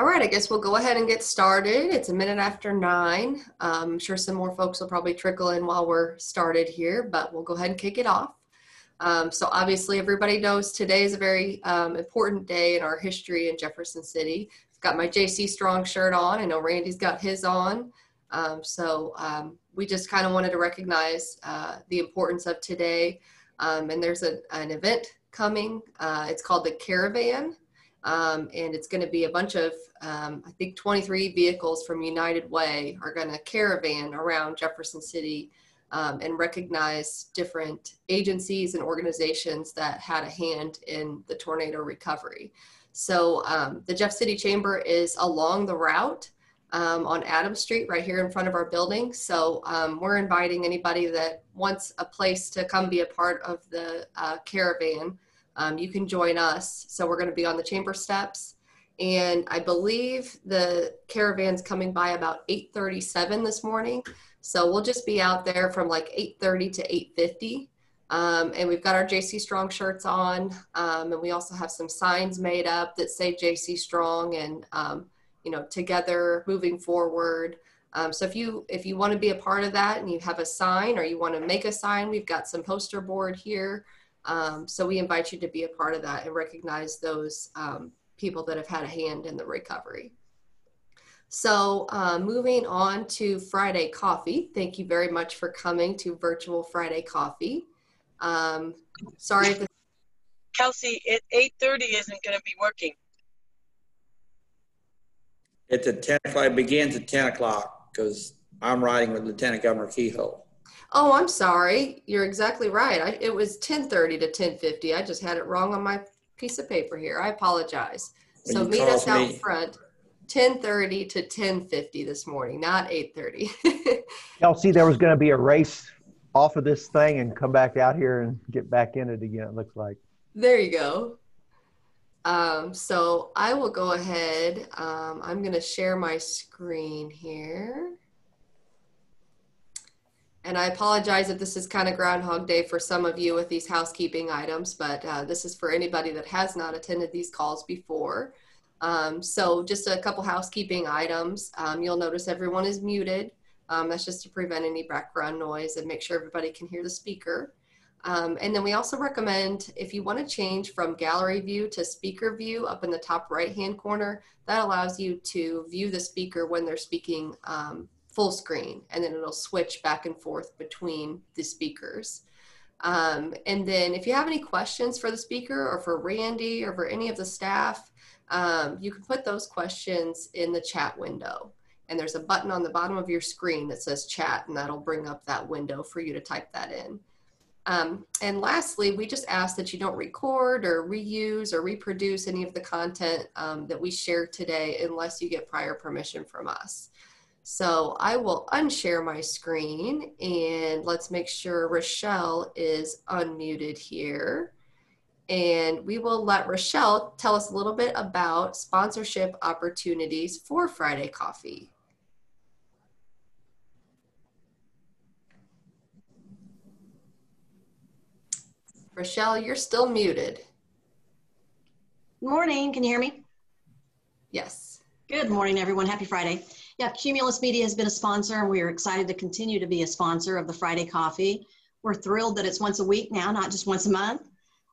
All right, I guess we'll go ahead and get started. It's a minute after nine. Um, I'm sure some more folks will probably trickle in while we're started here, but we'll go ahead and kick it off. Um, so obviously everybody knows today is a very um, important day in our history in Jefferson City. I've got my JC Strong shirt on. I know Randy's got his on. Um, so um, we just kind of wanted to recognize uh, the importance of today. Um, and there's a, an event coming. Uh, it's called the Caravan. Um, and it's going to be a bunch of, um, I think, 23 vehicles from United Way are going to caravan around Jefferson City um, and recognize different agencies and organizations that had a hand in the tornado recovery. So um, the Jeff City Chamber is along the route um, on Adams Street, right here in front of our building. So um, we're inviting anybody that wants a place to come be a part of the uh, caravan um, you can join us. So we're going to be on the chamber steps. And I believe the caravan's coming by about 8:37 this morning. So we'll just be out there from like 8:30 to 8:50. Um, and we've got our JC Strong shirts on, um, and we also have some signs made up that say JC Strong and um, you know together moving forward. Um, so if you if you want to be a part of that and you have a sign or you want to make a sign, we've got some poster board here. Um, so we invite you to be a part of that and recognize those um, people that have had a hand in the recovery. So uh, moving on to Friday Coffee. Thank you very much for coming to Virtual Friday Coffee. Um, sorry if Kelsey, at 8.30 isn't going to be working. It's at 10 o'clock. It begins at 10 o'clock because I'm riding with Lieutenant Governor Kehoe. Oh, I'm sorry. You're exactly right. I, it was 10:30 to 10:50. I just had it wrong on my piece of paper here. I apologize. When so meet us calls out me- front 10:30 to 10:50 this morning, not 8:30. Kelsey, there was going to be a race off of this thing and come back out here and get back in it again, it looks like. there you go. Um, so I will go ahead. Um, I'm going to share my screen here. And I apologize if this is kind of Groundhog Day for some of you with these housekeeping items, but uh, this is for anybody that has not attended these calls before. Um, so just a couple housekeeping items. Um, you'll notice everyone is muted. Um, that's just to prevent any background noise and make sure everybody can hear the speaker. Um, and then we also recommend if you want to change from gallery view to speaker view up in the top right hand corner, that allows you to view the speaker when they're speaking um, full screen and then it'll switch back and forth between the speakers. Um, and then if you have any questions for the speaker or for Randy or for any of the staff, um, you can put those questions in the chat window. And there's a button on the bottom of your screen that says chat and that'll bring up that window for you to type that in. Um, and lastly, we just ask that you don't record or reuse or reproduce any of the content um, that we share today unless you get prior permission from us. So I will unshare my screen and let's make sure Rochelle is unmuted here. And we will let Rochelle tell us a little bit about sponsorship opportunities for Friday Coffee. Rochelle, you're still muted. Morning, can you hear me? Yes. Good morning, everyone. Happy Friday. Yeah, Cumulus Media has been a sponsor, and we are excited to continue to be a sponsor of the Friday Coffee. We're thrilled that it's once a week now, not just once a month.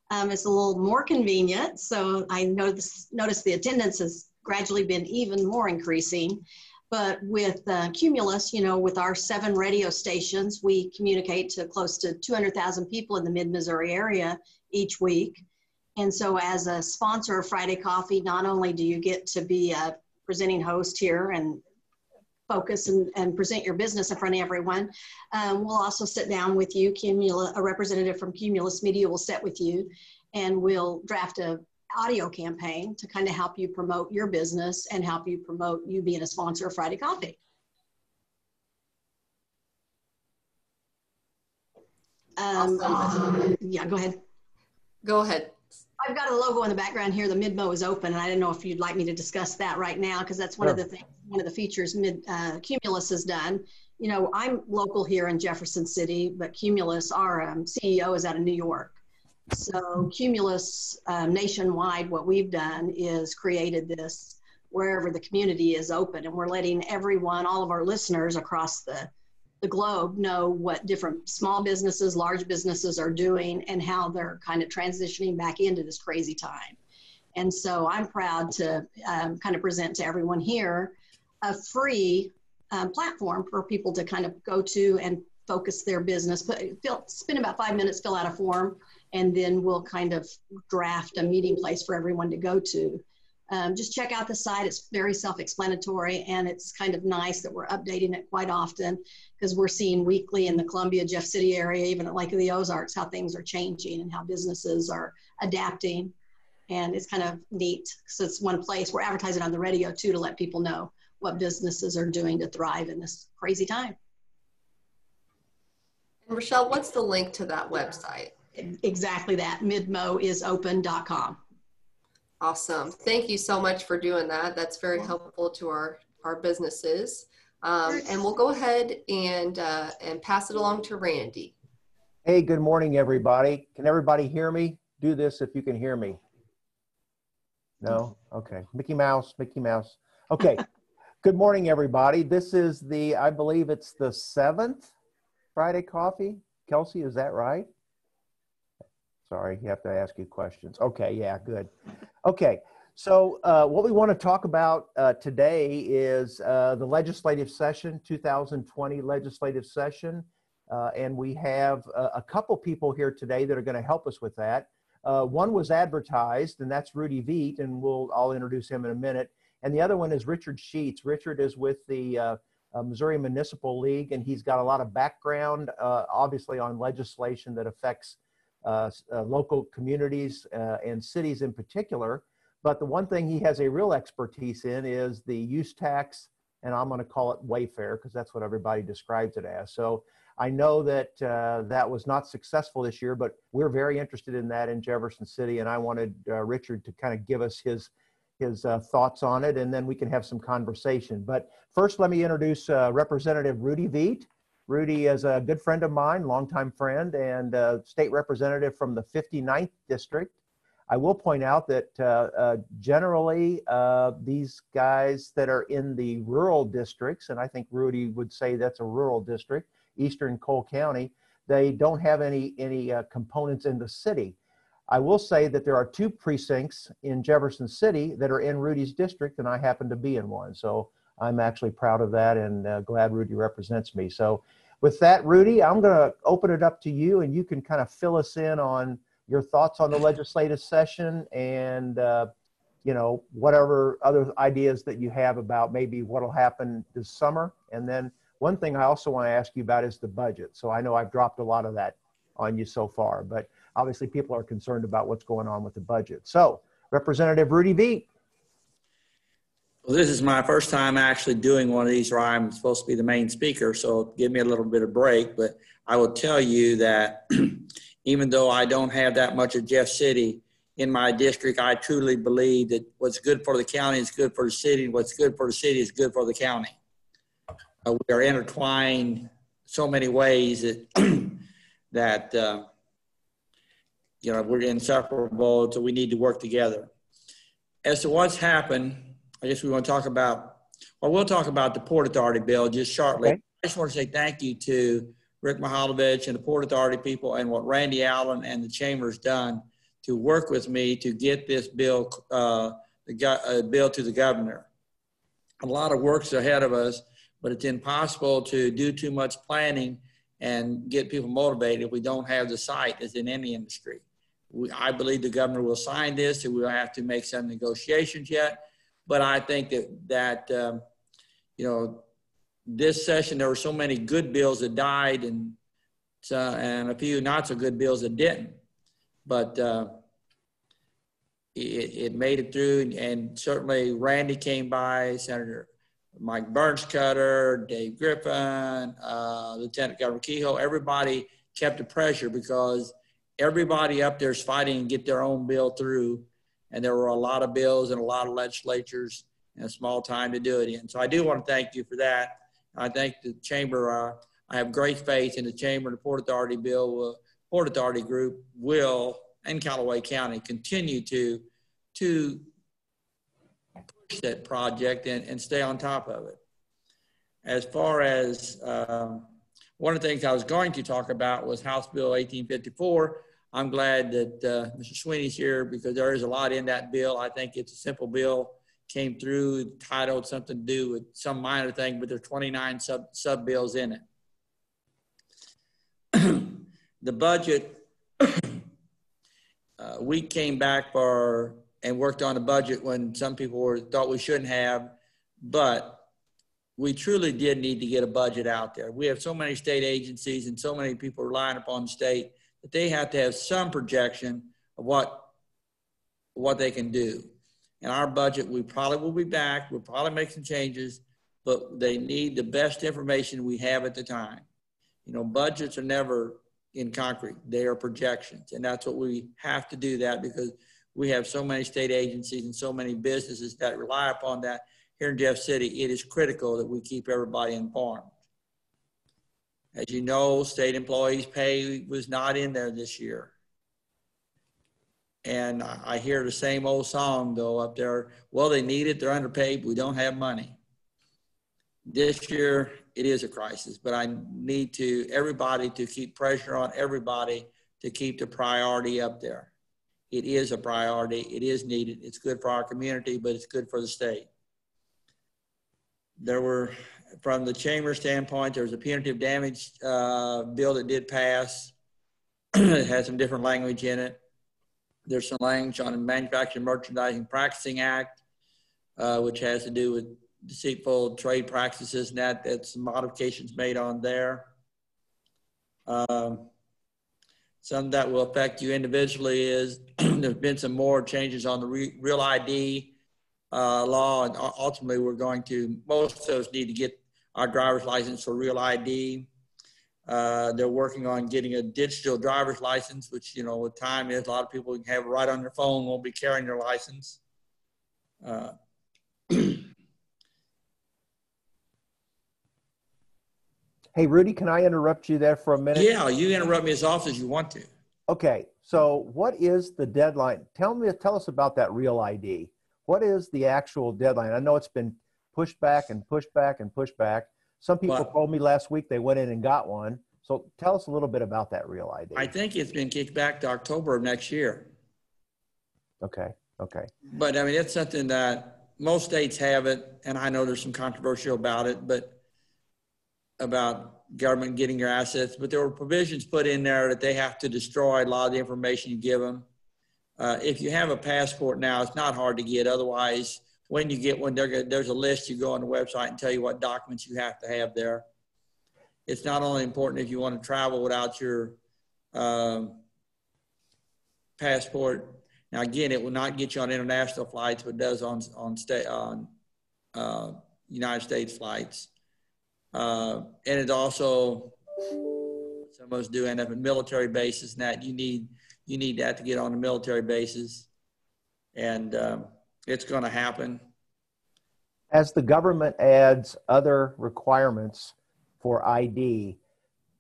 Um, it's a little more convenient, so I notice, notice the attendance has gradually been even more increasing. But with uh, Cumulus, you know, with our seven radio stations, we communicate to close to 200,000 people in the mid Missouri area each week. And so, as a sponsor of Friday Coffee, not only do you get to be a presenting host here and focus and, and present your business in front of everyone, um, we'll also sit down with you. Cumula, a representative from Cumulus Media will sit with you and we'll draft a audio campaign to kind of help you promote your business and help you promote you being a sponsor of Friday Coffee. Um, Awesome. yeah, go ahead. Go ahead. I've got a logo in the background here. The Midmo is open, and I didn't know if you'd like me to discuss that right now because that's one of the things, one of the features Mid uh, Cumulus has done. You know, I'm local here in Jefferson City, but Cumulus, our um, CEO, is out of New York. So Cumulus um, nationwide, what we've done is created this wherever the community is open. And we're letting everyone, all of our listeners across the, the globe, know what different small businesses, large businesses are doing and how they're kind of transitioning back into this crazy time. And so I'm proud to um, kind of present to everyone here a free um, platform for people to kind of go to and focus their business. But fill, spend about five minutes, fill out a form, and then we'll kind of draft a meeting place for everyone to go to. Um, just check out the site. It's very self-explanatory, and it's kind of nice that we're updating it quite often because we're seeing weekly in the Columbia, Jeff City area, even at Lake of the Ozarks, how things are changing and how businesses are adapting. And it's kind of neat because it's one place. We're advertising on the radio too to let people know what businesses are doing to thrive in this crazy time. And Rochelle, what's the link to that website? Exactly that. Midmoisopen.com. Awesome. Thank you so much for doing that. That's very helpful to our, our businesses. Um, and we'll go ahead and, uh, and pass it along to Randy. Hey, good morning, everybody. Can everybody hear me? Do this if you can hear me. No? Okay. Mickey Mouse, Mickey Mouse. Okay. good morning, everybody. This is the, I believe it's the seventh Friday coffee. Kelsey, is that right? Sorry, you have to ask you questions. Okay, yeah, good. Okay, so uh, what we want to talk about uh, today is uh, the legislative session, 2020 legislative session. Uh, and we have a, a couple people here today that are going to help us with that. Uh, one was advertised, and that's Rudy Veit, and we'll I'll introduce him in a minute. And the other one is Richard Sheets. Richard is with the uh, Missouri Municipal League, and he's got a lot of background, obviously, on legislation that affects uh, uh, local communities uh, and cities in particular. But the one thing he has a real expertise in is the use tax, and I'm going to call it Wayfair because that's what everybody describes it as. So I know that uh, that was not successful this year, but we're very interested in that in Jefferson City, and I wanted uh, Richard to kind of give us his his uh, thoughts on it, and then we can have some conversation. But first, let me introduce Representative Rudy Veit. Rudy is a good friend of mine, longtime friend, and state representative from the 59th district. I will point out that uh, uh, generally uh, these guys that are in the rural districts, and I think Rudy would say that's a rural district, Eastern Cole County, they don't have any any uh, components in the city. I will say that there are two precincts in Jefferson City that are in Rudy's district, and I happen to be in one. So I'm actually proud of that and uh, glad Rudy represents me. So with that, Rudy, I'm going to open it up to you and you can kind of fill us in on your thoughts on the legislative session and, uh, you know, whatever other ideas that you have about maybe what will happen this summer. And then one thing I also want to ask you about is the budget. So I know I've dropped a lot of that on you so far, but obviously people are concerned about what's going on with the budget. So Representative Rudy Veit. Well, this is my first time actually doing one of these where I'm supposed to be the main speaker, so give me a little bit of break. But I will tell you that even though I don't have that much of Jeff City in my district, I truly believe that what's good for the county is good for the city, and what's good for the city is good for the county. Uh, we are intertwined so many ways that that uh, you know we're inseparable, so we need to work together. As to what's happened I guess we want to talk about, well, we'll talk about the Port Authority bill just shortly. Okay. I just want to say thank you to Rick Mihalevich and the Port Authority people and what Randy Allen and the Chamber's done to work with me to get this bill, uh, the uh, bill to the governor. A lot of work's ahead of us, but it's impossible to do too much planning and get people motivated if we don't have the site as in any industry. We, I believe the governor will sign this and we'll have to make some negotiations yet but I think that that um, you know this session there were so many good bills that died and uh, and a few not so good bills that didn't. But uh, it, it made it through, and certainly Randy came by, Senator Mike Bernskoetter, Dave Griffith, uh, Lieutenant Governor Kehoe, everybody kept the pressure because everybody up there is fighting to get their own bill through and there were a lot of bills and a lot of legislatures and a small time to do it in. So I do want to thank you for that. I thank the chamber. Uh, I have great faith in the chamber and the Port Authority bill. Uh, Port Authority group will, and Callaway County, continue to to push that project and, and stay on top of it. As far as um, one of the things I was going to talk about was House Bill 1854. I'm glad that uh, Mr. Sweeney's here because there is a lot in that bill. I think it's a simple bill, came through titled something to do with some minor thing, but there's 29 sub sub bills in it. the budget, uh, we came back for and worked on a budget when some people were thought we shouldn't have, but we truly did need to get a budget out there. We have so many state agencies and so many people relying upon the state that they have to have some projection of what what they can do. In our budget, we probably will be back. We'll probably make some changes, but they need the best information we have at the time. You know, budgets are never in concrete; they are projections, and that's what we have to do. That because we have so many state agencies and so many businesses that rely upon that here in Jeff City, it is critical that we keep everybody informed. As you know, state employees' pay was not in there this year. And I hear the same old song though up there. Well, they need it. They're underpaid. We don't have money. This year, it is a crisis, but I need to everybody to keep pressure on everybody to keep the priority up there. It is a priority. It is needed. It's good for our community, but it's good for the state there were, from the chamber standpoint, there was a punitive damage uh, bill that did pass. it has some different language in it. There's some language on the Manufacturing Merchandising Practicing Act, uh, which has to do with deceitful trade practices, and that that's some modifications made on there. Um, some that will affect you individually is there's been some more changes on the re real ID uh, law, and ultimately we're going to, most of us need to get our driver's license for real ID. Uh, they're working on getting a digital driver's license, which, you know, with time is a lot of people can have it right on their phone, won't be carrying their license. Uh, Hey, Rudy, can I interrupt you there for a minute? yeah, you interrupt me as often as you want to. Okay, so what is the deadline? Tell me, tell us about that real ID. What is the actual deadline? I know it's been pushed back and pushed back and pushed back. Some people Well- told me last week they went in and got one. So tell us a little bit about that real ID. I think it's been kicked back to October of next year. Okay, okay. But I mean, it's something that most states have it, and I know there's some controversial about it, but about government getting your assets. But there were provisions put in there that they have to destroy a lot of the information you give them. Uh, if you have a passport now, it's not hard to get. Otherwise, when you get one, there, there's a list. You go on the website and tell you what documents you have to have there. It's not only important if you want to travel without your um, passport. Now, again, it will not get you on international flights, but does on on state on uh, United States flights. Uh, and it also some of us do end up in military bases. And that you need you need that to get on the military bases, and um, it's going to happen. As the government adds other requirements for ID,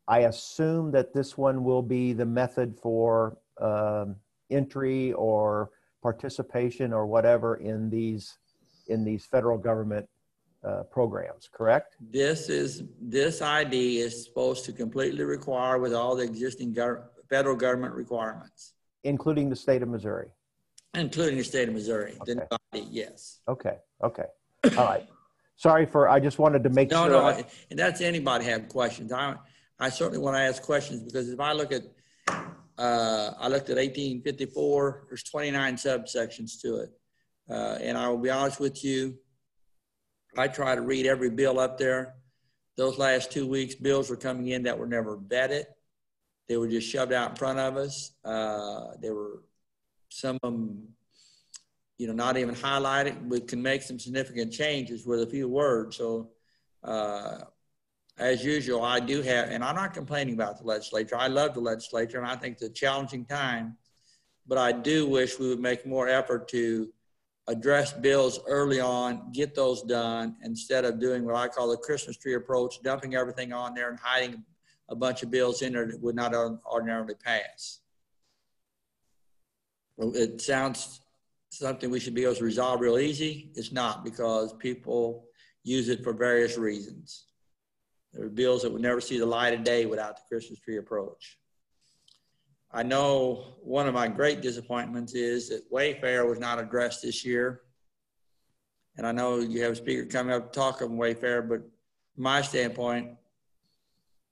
I assume that this one will be the method for um, entry or participation or whatever in these in these federal government uh, programs. Correct? This is this ID is supposed to completely require with all the existing gov- federal government requirements, including the state of Missouri. including the state of Missouri. The Okay. new ID, yes. Okay. Okay. All right. Sorry for. I just wanted to make No, sure. no, I- and that's anybody have questions. I, I certainly want to ask questions because if I look at, uh, I looked at eighteen fifty-four, there's twenty-nine subsections to it. Uh, and I will be honest with you, I try to read every bill up there. Those last two weeks, bills were coming in that were never vetted. They were just shoved out in front of us. Uh, there were some of them, you know, not even highlighted. We can make some significant changes with a few words. So, uh, as usual, I do have, and I'm not complaining about the legislature. I love the legislature, and I think it's a challenging time. But I do wish we would make more effort to address bills early on, get those done, instead of doing what I call the Christmas tree approach, dumping everything on there and hiding a bunch of bills in there that would not ordinarily pass. It sounds something we should be able to resolve real easy. It's not because people use it for various reasons. There are bills that would never see the light of day without the Christmas tree approach. I know one of my great disappointments is that Wayfair was not addressed this year. And I know you have a speaker coming up to talk on Wayfair, but my standpoint,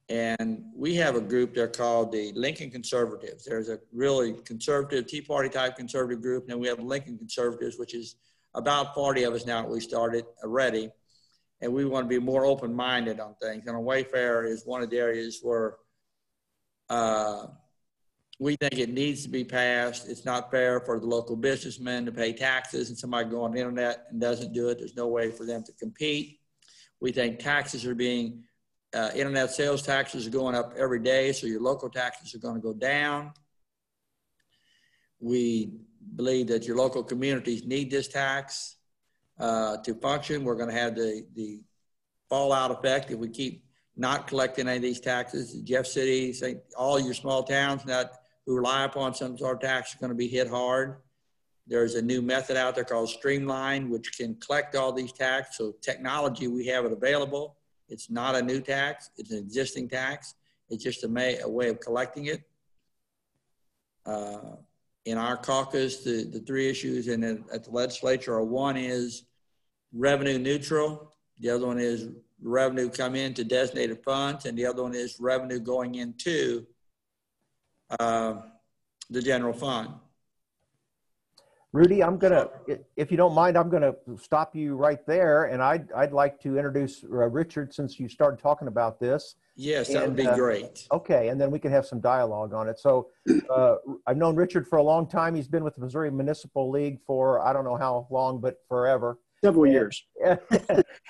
and we have a group there called the Lincoln Conservatives. There's a really conservative, Tea Party type conservative group, and then we have Lincoln Conservatives, which is about 40 of us now that we started already. And we want to be more open minded on things. And a Wayfair is one of the areas where uh, we think it needs to be passed. It's not fair for the local businessmen to pay taxes and somebody go on the internet and doesn't do it. There's no way for them to compete. We think taxes are being, uh, internet sales taxes are going up every day, so your local taxes are going to go down. We believe that your local communities need this tax uh, to function. We're going to have the, the fallout effect if we keep not collecting any of these taxes. Jeff City, St. all your small towns that who rely upon some sort of tax are going to be hit hard. There's a new method out there called Streamline, which can collect all these taxes. So technology, we have it available. It's not a new tax. It's an existing tax. It's just a, may, a way of collecting it. Uh, in our caucus, the, the three issues in the, at the legislature are one is revenue neutral. The other one is revenue come into designated funds. And the other one is revenue going into uh, the general fund. Rudy, I'm gonna, if you don't mind, I'm gonna stop you right there, and I'd I'd like to introduce uh, Richard since you started talking about this. Yes, that would be uh, great. Okay, and then we can have some dialogue on it. So, uh, I've known Richard for a long time. He's been with the Missouri Municipal League for I don't know how long, but forever. Several years.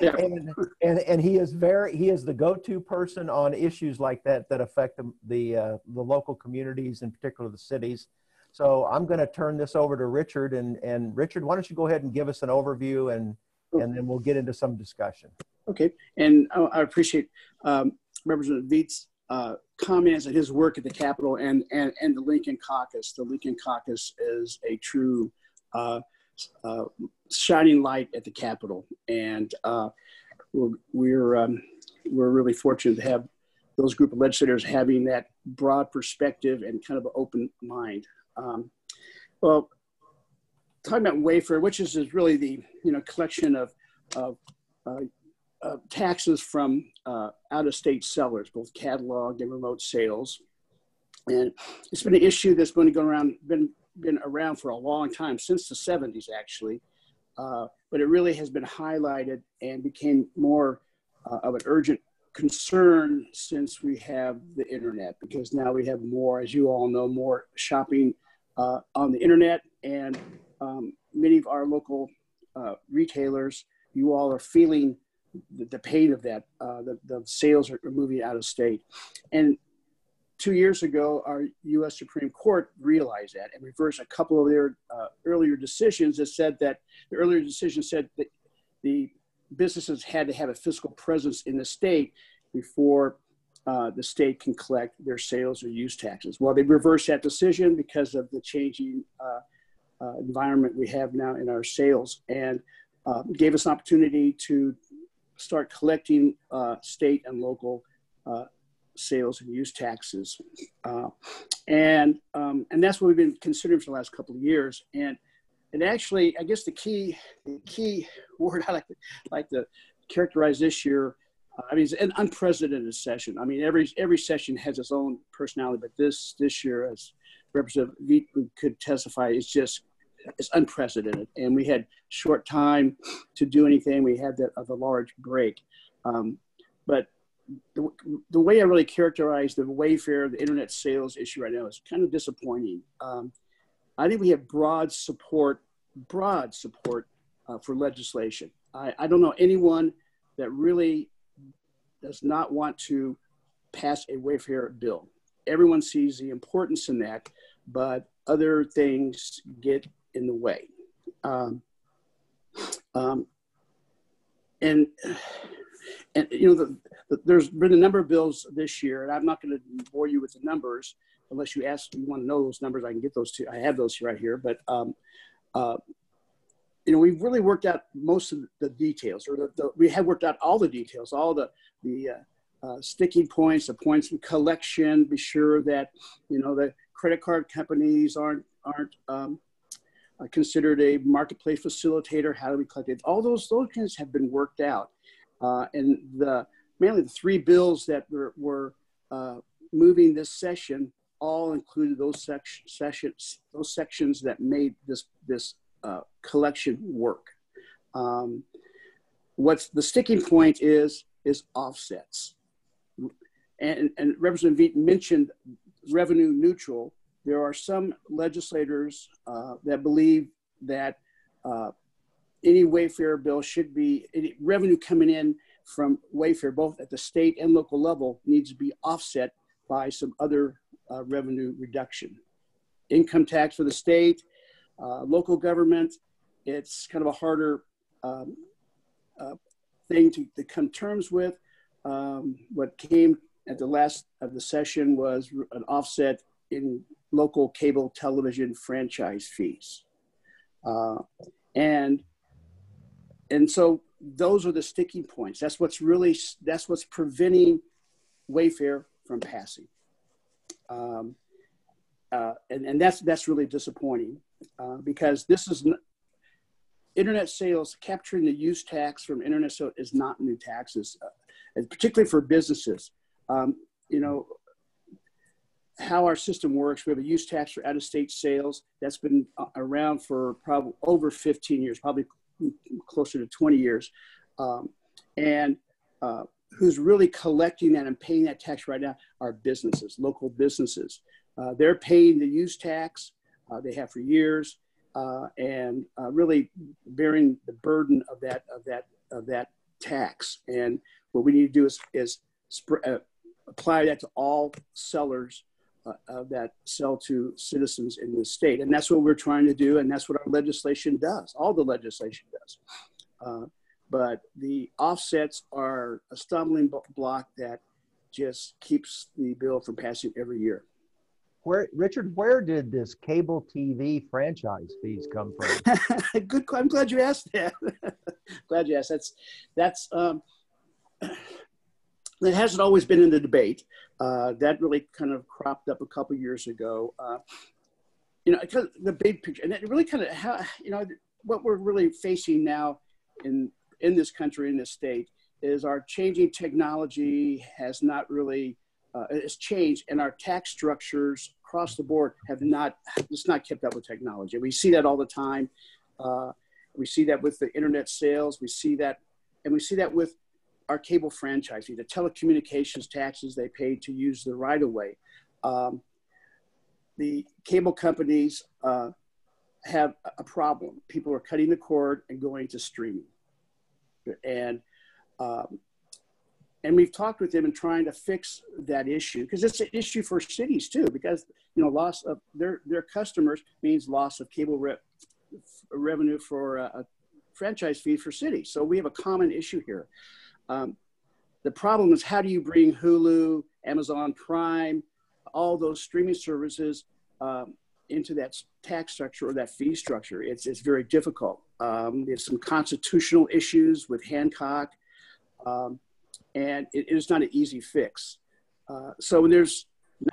Yeah. and, and and he is very he is the go-to person on issues like that that affect the the, uh, the local communities, in particular the cities. So I'm going to turn this over to Richard, and and Richard, why don't you go ahead and give us an overview, and and then we'll get into some discussion. Okay, and I, I appreciate um, Representative Veit's uh, comments and his work at the Capitol and, and, and the Lincoln Caucus. The Lincoln Caucus is a true uh, uh, shining light at the Capitol, and uh, we're we're, um, we're really fortunate to have those group of legislators having that broad perspective and kind of an open mind. Um, well, talking about Wayfair, which is, is really the you know collection of, of uh, uh, taxes from uh, out-of-state sellers, both catalog and remote sales. And it's been an issue that's been going around, been been around for a long time, since the 70s actually. Uh, but it really has been highlighted and became more uh, of an urgent concern since we have the internet, because now we have more, as you all know, more shopping uh, on the internet, and um, many of our local uh, retailers, you all are feeling the, the pain of that. Uh, the, the sales are moving out of state, and two years ago, our U.S. Supreme Court realized that and reversed a couple of their uh, earlier decisions that said that the earlier decision said that the businesses had to have a physical presence in the state before uh, the state can collect their sales or use taxes. Well, they reversed that decision because of the changing uh, uh environment we have now in our sales and uh, gave us an opportunity to start collecting uh, state and local sales and use taxes. And, um, and that's what we've been considering for the last couple of years. And, and actually, I guess the key, the key word I like to, like to characterize this year, I mean, it's an unprecedented session. I mean, every, every session has its own personality, but this, this year, as Representative Veit could testify, it's just, it's unprecedented. And we had short time to do anything. We had that of a large break. Um, but the, the way I really characterize the Wayfair, the internet sales issue right now is kind of disappointing. Um, I think we have broad support, broad support uh, for legislation. I, I don't know anyone that really does not want to pass a Wayfair bill. Everyone sees the importance in that, but other things get in the way. Um, um, and and you know, the, the, there's been a number of bills this year, and I'm not going to bore you with the numbers unless you ask, you want to know those numbers. I can get those to. I have those right here, but um, uh, you know, we've really worked out most of the details, or the, the, we have worked out all the details, all the the uh, uh, sticking points, the points of collection. Be sure that you know the credit card companies aren't aren't um, uh, considered a marketplace facilitator. How do we collect it? All those those things have been worked out, uh, and the mainly the three bills that were, were uh, moving this session all included those sec- sessions, those sections that made this this uh, collection work. Um, what's the sticking point is is offsets, and, and Representative Veit mentioned revenue neutral. There are some legislators uh, that believe that uh, any Wayfair bill should be any revenue coming in from Wayfair, both at the state and local level, needs to be offset by some other uh, revenue reduction. Income tax for the state, uh, local government, it's kind of a harder um, uh, thing to, to come terms with. Um, what came at the last of the session was an offset in local cable television franchise fees. Uh, and and so those are the sticking points. That's what's really that's what's preventing Wayfair from passing. Um, uh, and, and that's that's really disappointing uh, because this is internet sales capturing the use tax from internet sales is not new taxes, uh, particularly for businesses. Um, you know how our system works. We have a use tax for out-of-state sales that's been uh, around for probably over 15 years, probably closer to 20 years, um, and uh, who's really collecting that and paying that tax right now are businesses, local businesses. Uh, they're paying the use tax, uh, they have for years, uh, and uh, really bearing the burden of that, of, that, of that tax. And what we need to do is, is uh, apply that to all sellers uh, that sell to citizens in the state. And that's what we're trying to do, and that's what our legislation does. All the legislation does. But the offsets are a stumbling block that just keeps the bill from passing every year. Where Richard, where did this cable TV franchise fees come from? Good. I'm glad you asked that. glad you asked. That's that's um, that hasn't always been in the debate. Uh, that really kind of cropped up a couple years ago. Uh, you know, the big picture, and it really kind of how you know what we're really facing now in in this country, in this state, is our changing technology has not really uh, it's changed, and our tax structures across the board have not it's not kept up with technology. We see that all the time. Uh, we see that with the internet sales. We see that, and we see that with our cable franchising, the telecommunications taxes they pay to use the right of way. Um, the cable companies uh, have a problem. People are cutting the cord and going to streaming and and we've talked with them in trying to fix that issue because it's an issue for cities too because you know loss of their their customers means loss of cable re- revenue for a, a, franchise fee for cities so we have a common issue here um, the problem is how do you bring hulu amazon prime all those streaming services um, into that tax structure or that fee structure. It's, it's very difficult. Um, there's some constitutional issues with Hancock, um, and it, is not an easy fix. Uh, so when there's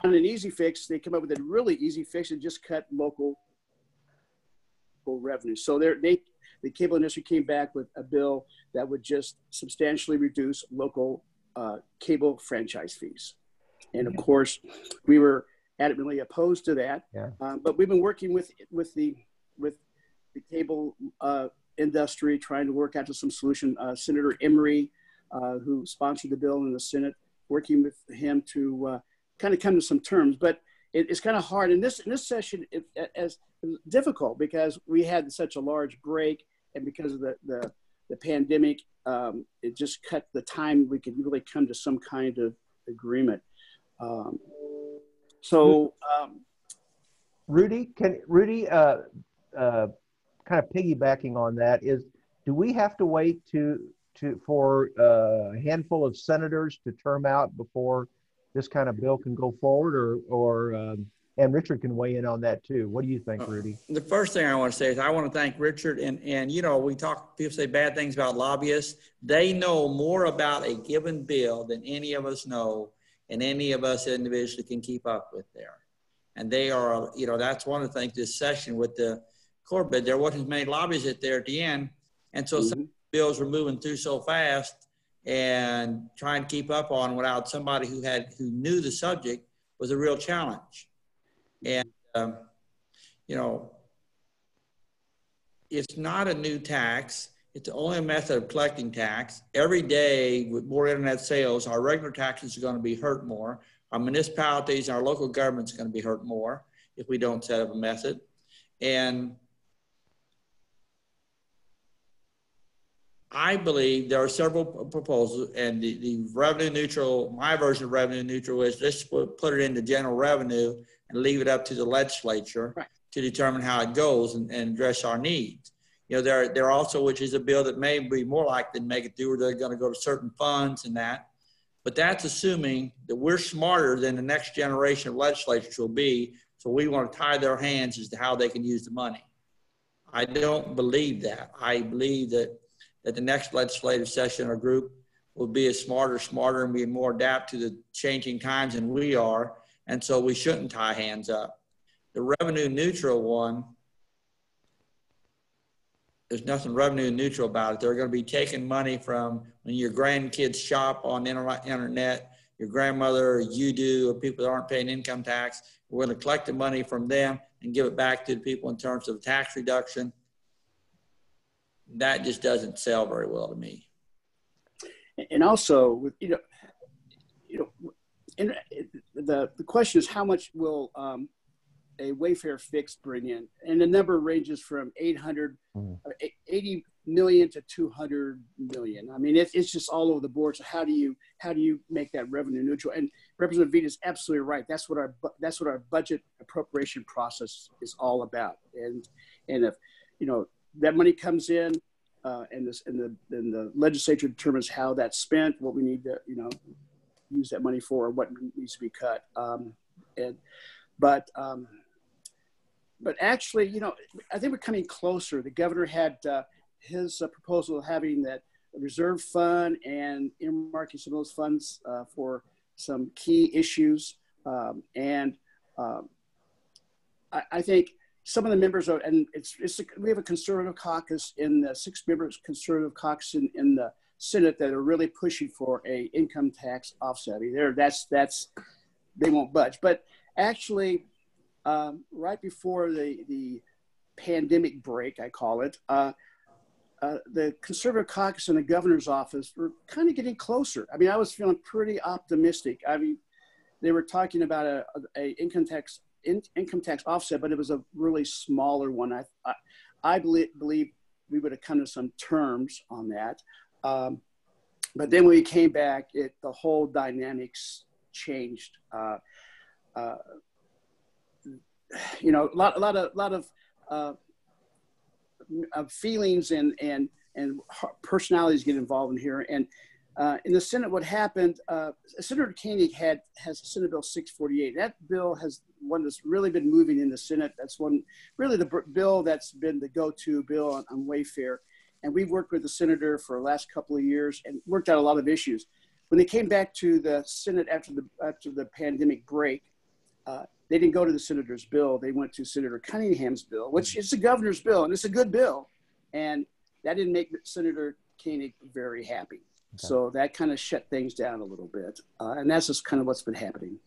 not an easy fix, they come up with a really easy fix and just cut local, local revenue. So they the cable industry came back with a bill that would just substantially reduce local uh, cable franchise fees. And of course, we were adamantly opposed to that. Yeah. Um, but we've been working with with the with the cable uh, industry, trying to work out to some solution. Uh, Senator Emery, who sponsored the bill in the Senate, working with him to uh, kind of come to some terms. But it, it's kind of hard in this in this session. It, as difficult because we had such a large break, and because of the the, the pandemic, um, it just cut the time we could really come to some kind of agreement. Um, so, um, Rudy, can Rudy, uh, uh, kind of piggybacking on that, is do we have to wait to to for uh, a handful of senators to term out before this kind of bill can go forward, or or um, and Richard can weigh in on that too. What do you think, Uh, Rudy? The first thing I want to say is I want to thank Richard and, and, you know, we talk, people say bad things about lobbyists. They know more about a given bill than any of us know and any of us individually can keep up with there. And they are, you know, that's one of the things this session with the COVID, there wasn't as many lobbyists at there at the end. And so some Mhm. Bills were moving through so fast and trying to keep up on without somebody who had, who knew the subject was a real challenge. And, um, you know, it's not a new tax. It's only a method of collecting tax. Every day with more internet sales, our regular taxes are going to be hurt more. Our municipalities, our local governments are going to be hurt more if we don't set up a method. And I believe there are several proposals and the, the revenue neutral, my version of revenue neutral is let's put, it into general revenue and leave it up to the legislature Right. to determine how it goes and, and address our needs. You know, there, there also, which is a bill that may be more likely to make it through, where they're going to go to certain funds and that. But that's assuming that we're smarter than the next generation of legislators will be. So we want to tie their hands as to how they can use the money. I don't believe that. I believe that, that the next legislative session or group will be as smarter, smarter, and be more adapt to the changing times than we are. And so we shouldn't tie hands up. The revenue neutral one, there's nothing revenue neutral about it. They're going to be taking money from when your grandkids shop on the internet, your grandmother, or you do, or people that aren't paying income tax. We're going to collect the money from them and give it back to the people in terms of tax reduction. That just doesn't sell very well to me. and also with you know you know and the the question is how much will um, a wayfair fix bring in? And the number ranges from 800 Mhm. uh, 80 million to 200 million. I mean it's, it's just all over the board. So how do you how do you make that revenue neutral? And representative Vita is absolutely right. That's what our that's what our budget appropriation process is all about. And and if you know that money comes in uh, and this and the and the legislature determines how that's spent, what we need to you know use that money for, what needs to be cut. Um, and but um, but actually, you know, I think we're coming closer. The governor had uh, his uh, proposal of having that reserve fund and earmarking some of those funds uh, for some key issues, um, and um, I, I think some of the members are, and it's, it's a, we have a conservative caucus in the six members conservative caucus in, in the Senate that are really pushing for a income tax offset. There, that's that's they won't budge. But actually, um, right before the the pandemic break, I call it, uh, uh, the conservative caucus and the governor's office were kind of getting closer. I mean, I was feeling pretty optimistic. I mean, they were talking about a, a income tax in, income tax offset, but it was a really smaller one. I, I, I believe, believe we would have come to some terms on that. Um, but then when we came back, it the whole dynamics changed. Uh, uh, you know, a lot, a lot of, lot of, uh, of feelings and and and personalities get involved in here. And uh, in the Senate, what happened? Uh, Senator Koenig had has Senate Bill 648. That bill has one that's really been moving in the Senate. That's one really the b- bill that's been the go-to bill on, on Wayfair. And we've worked with the senator for the last couple of years and worked out a lot of issues. When they came back to the Senate after the after the pandemic break, uh, they didn't go to the senator's bill. They went to Senator Cunningham's bill, which is the governor's bill, and it's a good bill. And that didn't make Senator Koenig very happy. So that kind of shut things down a little bit. Uh, and that's just kind of what's been happening.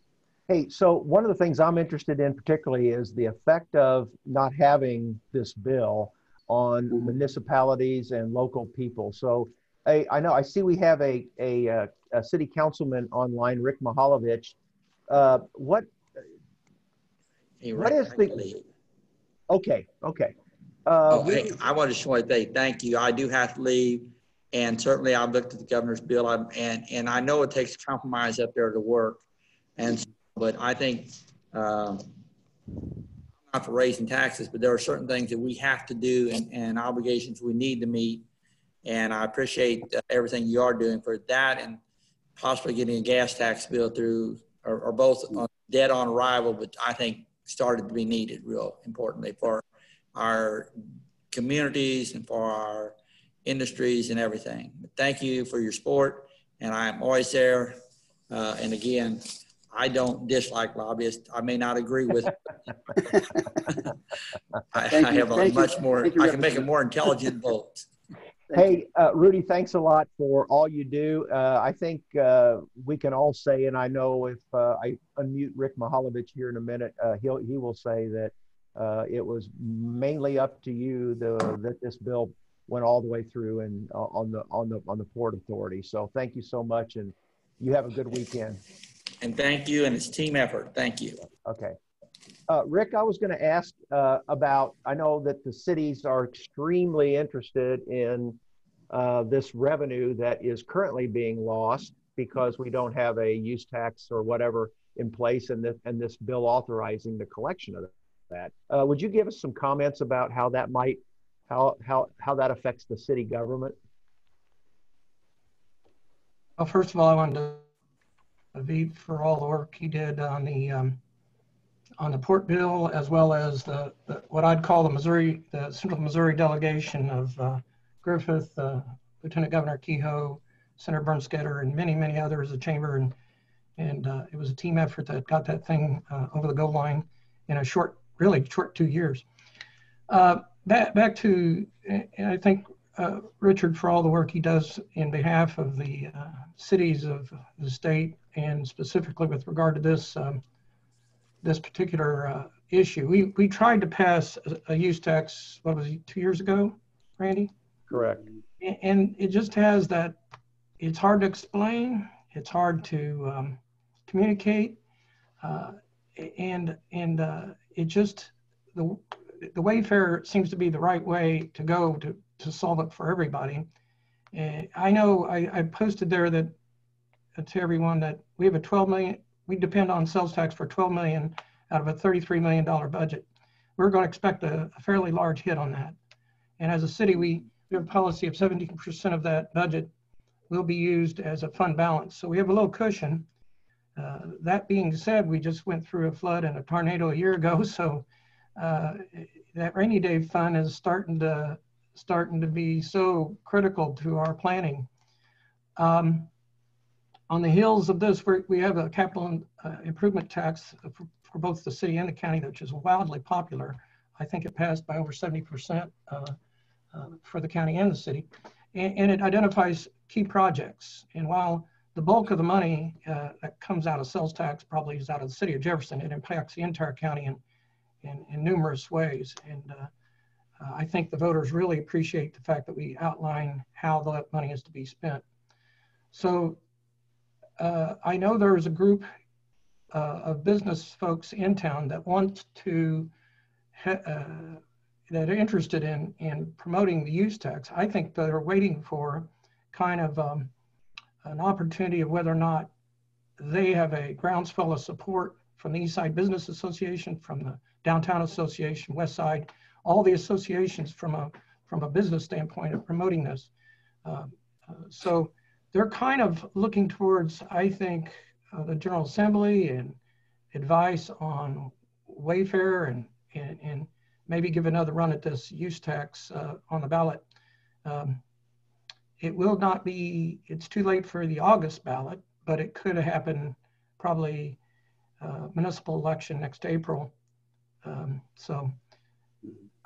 Hey, so one of the things I'm interested in particularly is the effect of not having this bill on Mhm. municipalities and local people. So I, I know I see we have a, a, uh, a city councilman online, Rick Mihalevich. Uh, what, Hey, Rick, is I the- can okay, okay. Uh, Oh, hey, I want to just want to say thank you. I do have to leave. And certainly I've looked at the governor's bill I'm- and, and I know it takes compromise up there to work. And, but I think, um, not for raising taxes, but there are certain things that we have to do and, and obligations we need to meet. And I appreciate uh, everything you are doing for that and possibly getting a gas tax bill through or, or both dead on arrival. But I think started to be needed real importantly for our communities and for our industries and everything. But thank you for your support, and I'm always there. Uh, and again, I don't dislike lobbyists. I may not agree with. I, I have a Thank you. much more. You, I can make a more intelligent vote. Hey, uh, Rudy, thanks a lot for all you do. Uh, I think uh, we can all say, and I know if uh, I unmute Rick Mihalevich here in a minute, uh, he'll he will say that uh, it was mainly up to you the, that this bill went all the way through and uh, on the on the on the Port Authority. So thank you so much, and you have a good weekend. And thank you, and it's team effort. Thank you. Okay. Uh, Rick, I was going to ask uh, about, I know that the cities are extremely interested in uh, this revenue that is currently being lost because we don't have a use tax or whatever in place and, this, and this bill authorizing the collection of that. Uh, would you give us some comments about how that might, how, how, how that affects the city government? Well, first of all, I wanted to Aviv for all the work he did on the um, on the port bill, as well as the, the what I'd call the Missouri, the Central Missouri delegation of uh, Griffith, uh, Lieutenant Governor Kehoe, Senator Bernskoetter, and many, many others, the chamber, and and uh, it was a team effort that got that thing uh, over the goal line in a short, really short two years. Back back to, I think uh, Richard for all the work he does in behalf of the uh, cities of the state and specifically with regard to this um, this particular uh, issue. We we tried to pass a, a use tax. What was it? Two years ago, Randy. Correct. And it just has that. It's hard to explain. It's hard to um, communicate, uh, and and uh, it just the the Wayfair seems to be the right way to go to to solve it for everybody. Uh, I know I, I posted there that uh, to everyone that we have a 12 million. We depend on sales tax for 12 million out of a 33 million dollar budget. We're going to expect a, a fairly large hit on that. And as a city, we, we have a policy of 70% of that budget will be used as a fund balance. So we have a little cushion. Uh, that being said, we just went through a flood and a tornado a year ago. So uh, that rainy day fund is starting to starting to be so critical to our planning. Um, on the heels of this, we have a capital uh, improvement tax for, for, both the city and the county, which is wildly popular. I think it passed by over 70% uh, uh, for the county and the city. And, and, it identifies key projects. And while the bulk of the money uh, that comes out of sales tax probably is out of the city of Jefferson, it impacts the entire county in, in, in numerous ways. And uh, I think the voters really appreciate the fact that we outline how that money is to be spent. So uh, I know there is a group uh, of business folks in town that want to, uh, that are interested in, in promoting the use tax. I think they're waiting for kind of um, an opportunity of whether or not they have a groundswell of support from the East Side Business Association, from the Downtown Association, West Side, all the associations from a, from a business standpoint of promoting this. Uh, so they're kind of looking towards, I think, uh, the General Assembly and advice on Wayfair and, and, and, maybe give another run at this use tax uh, on the ballot. Um, it will not be, it's too late for the August ballot, but it could happen probably uh, municipal election next April. Um, so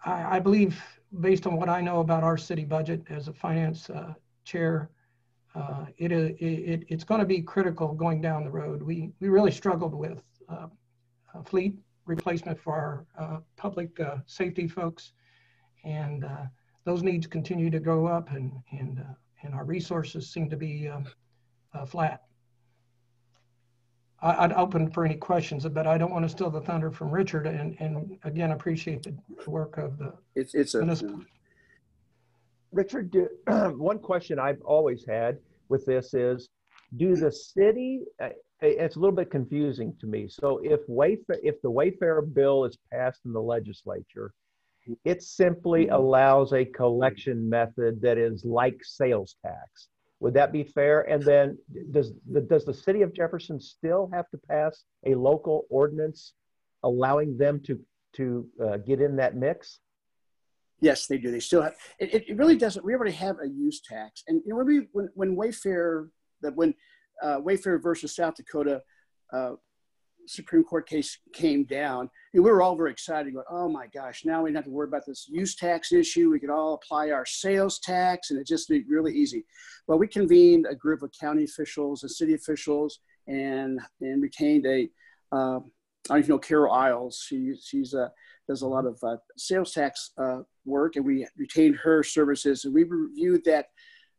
I, I, believe based on what I know about our city budget as a finance uh, chair, uh, it, it, it's going to be critical going down the road. We, we really struggled with uh, fleet replacement for our uh, public uh, safety folks. And uh, those needs continue to go up and, and, and our resources seem to be um, flat. I, would open for any questions, but I don't want to steal the thunder from Richard. And, and again, appreciate the work of the it's, it's a, municipal. Richard, do, one question I've always had with this is, do the city, uh, it's a little bit confusing to me. So if Wayfair, if the Wayfair bill is passed in the legislature, it simply allows a collection method that is like sales tax. Would that be fair? And then does the, does the city of Jefferson still have to pass a local ordinance allowing them to to uh, get in that mix? Yes, they do. They still have. It, it really doesn't. We already have a use tax, and you know when we when when Wayfair that when uh, Wayfair versus South Dakota uh, Supreme Court case came down, and we were all very excited. Going, oh my gosh, now we don't have to worry about this use tax issue. We could all apply our sales tax, and it just be really easy. Well, we convened a group of county officials and city officials, and and retained a. Uh, I don't even know Carol Isles. She she's uh, does a lot of uh, sales tax uh, work, and we retained her services. And we reviewed that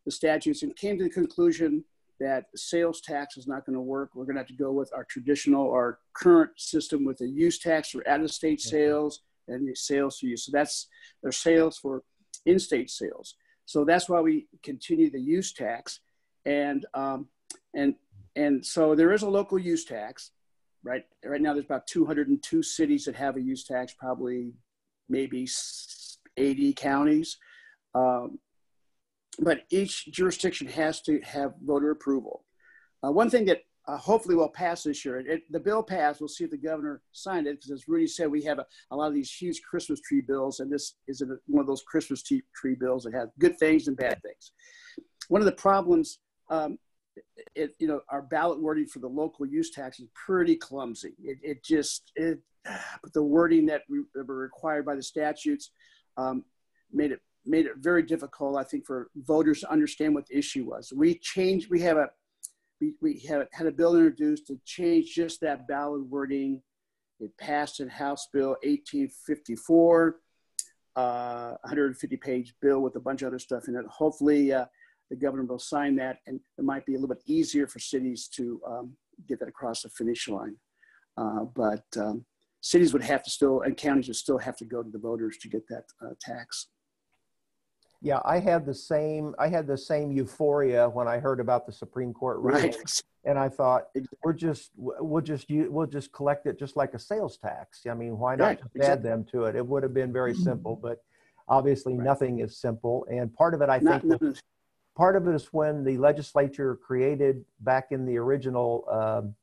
the statutes and came to the conclusion that sales tax is not going to work. We're going to have to go with our traditional, our current system with a use tax for out-of-state sales and the sales to use. So that's their sales for in-state sales. So that's why we continue the use tax, and um, and and so there is a local use tax, right? Right now, there's about 202 cities that have a use tax, probably maybe 80 counties. Um, but each jurisdiction has to have voter approval. Uh, one thing that uh, hopefully will pass this year, it, the bill passed, we'll see if the governor signed it, because as Rudy said, we have a, a, lot of these huge Christmas tree bills, and this is a, one of those Christmas tree, tree bills that have good things and bad things. One of the problems, um, it, you know, our ballot wording for the local use tax is pretty clumsy. It, it just, it, the wording that we, were required by the statutes um, made it made it very difficult, I think, for voters to understand what the issue was. We changed, we have a, we, we have, had a bill introduced to change just that ballot wording. It passed in House Bill 1854, uh, 150 page bill with a bunch of other stuff in it. Hopefully, uh, the governor will sign that, and it might be a little bit easier for cities to um, get that across the finish line. Uh, but um, cities would have to still, and counties would still have to go to the voters to get that uh, tax. Yeah, I had the same. I had the same euphoria when I heard about the Supreme Court ruling, right. and I thought we're just we'll just we'll just collect it just like a sales tax. I mean, why not right. just exactly. add them to it? It would have been very simple, but obviously right. nothing is simple. And part of it, I think, not, part of it is when the legislature created back in the original. Um,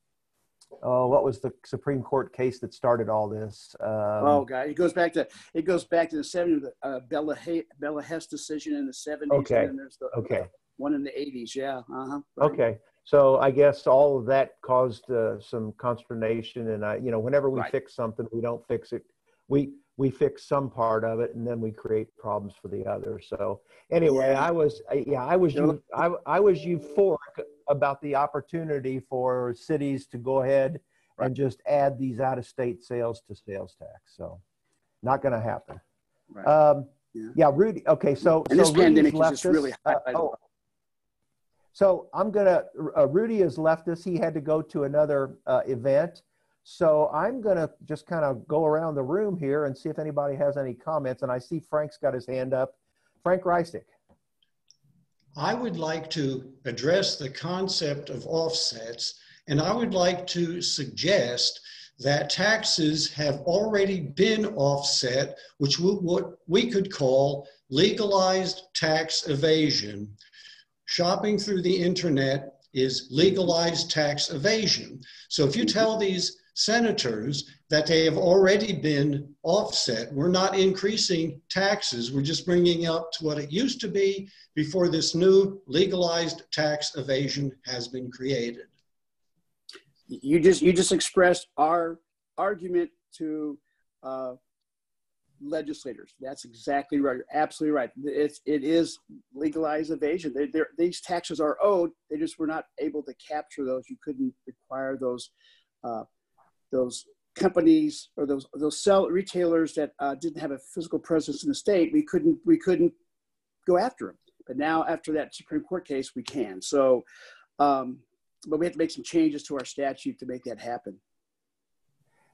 oh, what was the Supreme Court case that started all this? Um, oh, God, it goes back to it goes back to the '70s. Uh, Bella Bellas Hess decision in the '70s. Okay. And there's the, okay. One in the '80s. Yeah. Uh-huh. Right. Okay. So I guess all of that caused uh, some consternation, and I, you know, whenever we right. fix something, we don't fix it. We we fix some part of it, and then we create problems for the other. So anyway, yeah. I was yeah, I was I, I was euphoric about the opportunity for cities to go ahead right. and just add these out of state sales to sales tax. So, not going to happen. Right. Um, yeah. yeah. Rudy. Okay, so and so Rudy's left us. Really uh, oh, so I'm gonna. Uh, Rudy has left us. He had to go to another uh, event. So I'm gonna just kind of go around the room here and see if anybody has any comments. And I see Frank's got his hand up. Frank Reisig. I would like to address the concept of offsets, and I would like to suggest that taxes have already been offset, which we, what we could call legalized tax evasion. Shopping through the internet is legalized tax evasion. So if you tell these senators that they have already been offset. We're not increasing taxes. We're just bringing up to what it used to be before this new legalized tax evasion has been created. You just you just expressed our argument to uh, legislators. That's exactly right. You're absolutely right. It's it is legalized evasion. They, these taxes are owed. They just were not able to capture those. You couldn't require those uh, those companies or those those sell retailers that uh, didn't have a physical presence in the state, we couldn't we couldn't go after them. But now, after that Supreme Court case, we can. So, um, but we have to make some changes to our statute to make that happen.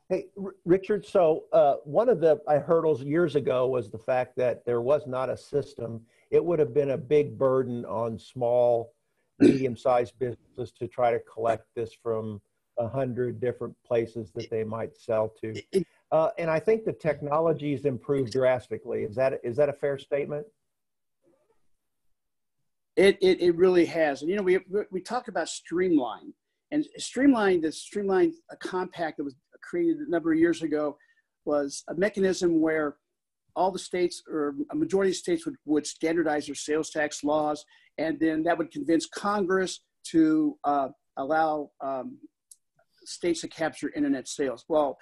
Hey, R- Richard. So uh, one of the uh, hurdles years ago was the fact that there was not a system. It would have been a big burden on small, medium-sized businesses to try to collect this from a hundred different places that they might sell to. Uh, and I think the technology has improved drastically. Is that is that a fair statement? It, it, it really has. And, you know, we, we talk about streamline and streamline, the streamline a compact that was created a number of years ago was a mechanism where all the states or a majority of states would, would standardize their sales tax laws, and then that would convince Congress to uh, allow um, states to capture internet sales. Well,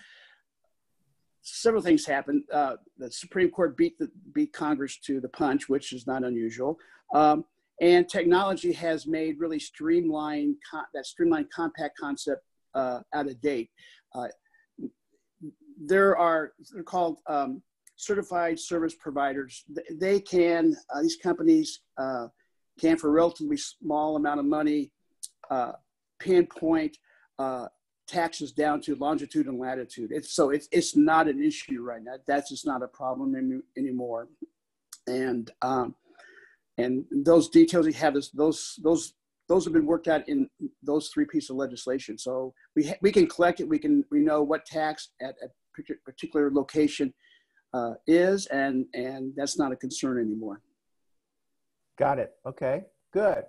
several things happened. Uh, the Supreme Court beat the, beat Congress to the punch, which is not unusual. Um, and technology has made really streamlined that streamlined compact concept uh, out of date. Uh, there are they're called um, certified service providers. They can uh, these companies uh, can for a relatively small amount of money uh, pinpoint taxes down to longitude and latitude. It's, so it's, it's not an issue right now. That's just not a problem any, anymore. And, um, and those details we have, is, those, those, those have been worked out in those three pieces of legislation. So we, we can collect it. We can, we know what tax at a particular location uh, is, and, and that's not a concern anymore. Got it. Okay, good.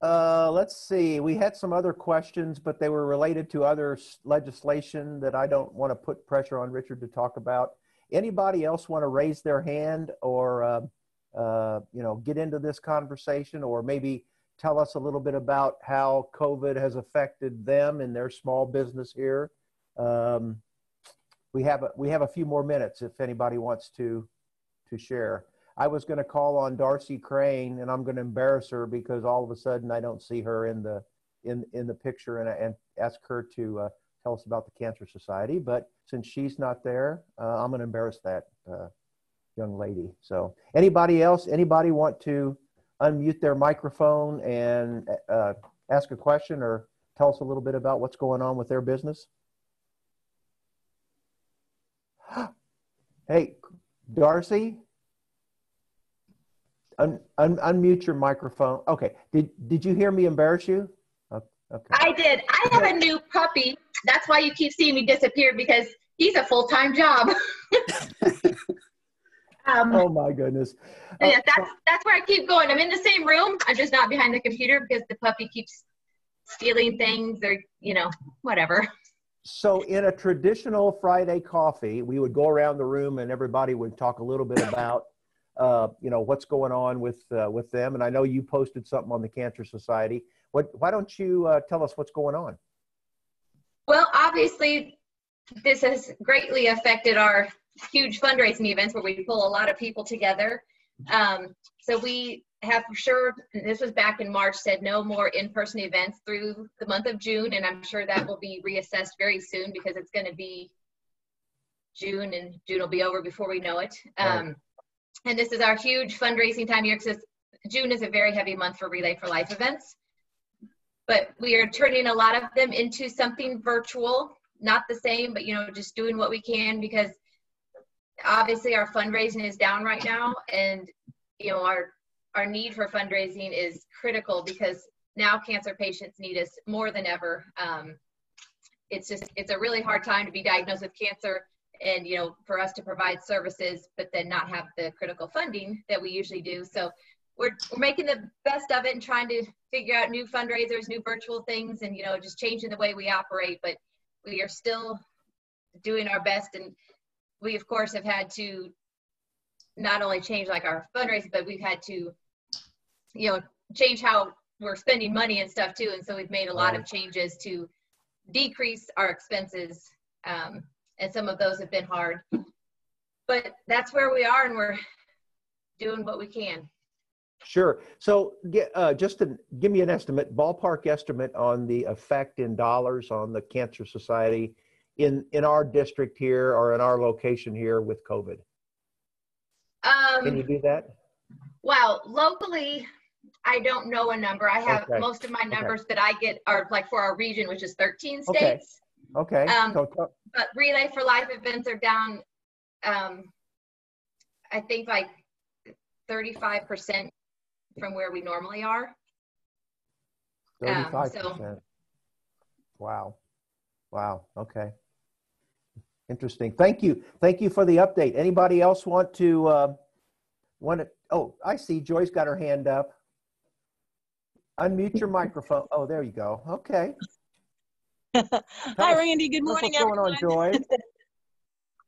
Uh, let's see. We had some other questions, but they were related to other legislation that I don't want to put pressure on Richard to talk about. Anybody else want to raise their hand or, uh, uh, you know, get into this conversation or maybe tell us a little bit about how COVID has affected them and their small business here? Um, we have a, we have a few more minutes if anybody wants to to share. I was going to call on Darcy Crane, and I'm going to embarrass her because all of a sudden I don't see her in the in in the picture, and, and ask her to uh, tell us about the Cancer Society. But since she's not there, uh, I'm going to embarrass that uh, young lady. So, anybody else? Anybody want to unmute their microphone and uh, ask a question or tell us a little bit about what's going on with their business? hey, Darcy. Un, un, unmute your microphone. Okay. Did did you hear me embarrass you? Okay. I did. I have a new puppy. That's why you keep seeing me disappear because he's a full time job. um, oh my goodness. Yeah, that's that's where I keep going. I'm in the same room. I'm just not behind the computer because the puppy keeps stealing things or you know whatever. So in a traditional Friday coffee, we would go around the room and everybody would talk a little bit about uh, you know what's going on with uh, with them. And I know you posted something on the Cancer Society. What? Why don't you uh, tell us what's going on? Well, obviously, this has greatly affected our huge fundraising events where we pull a lot of people together. Um, so we have for sure, this was back in March, said no more in-person events through the month of June, and I'm sure that will be reassessed very soon because it's going to be June, and June will be over before we know it. Um, and this is our huge fundraising time because June is a very heavy month for Relay for Life events. But we are turning a lot of them into something virtual, not the same, but you know, just doing what we can because obviously our fundraising is down right now and you know our our need for fundraising is critical because now cancer patients need us more than ever um, it's just it's a really hard time to be diagnosed with cancer and you know for us to provide services but then not have the critical funding that we usually do. So we're, we're making the best of it and trying to figure out new fundraisers new virtual things and you know just changing the way we operate but we are still doing our best. And we of course have had to not only change like our fundraising but we've had to you know change how we're spending money and stuff too. And so we've made a lot of changes to decrease our expenses um, and some of those have been hard. But that's where we are, and we're doing what we can. Sure. So, uh, just to give me an estimate, ballpark estimate on the effect in dollars on the Cancer Society in in our district here or in our location here with COVID. Um, Can you do that? Well, locally, I don't know a number. I have okay. most of my numbers okay. that I get are like for our region, which is 13 states. Okay. Um, so, but Relay for Life events are down, um, I think like 35% from where we normally are. 35%. Um, so, wow. Wow. Okay. Interesting. Thank you. Thank you for the update. Anybody else want to, uh, want to, oh, I see Joyce got her hand up. Unmute your microphone. Oh, there you go. Okay. Hi, Randy. Good morning, What's going everyone. on, Joy?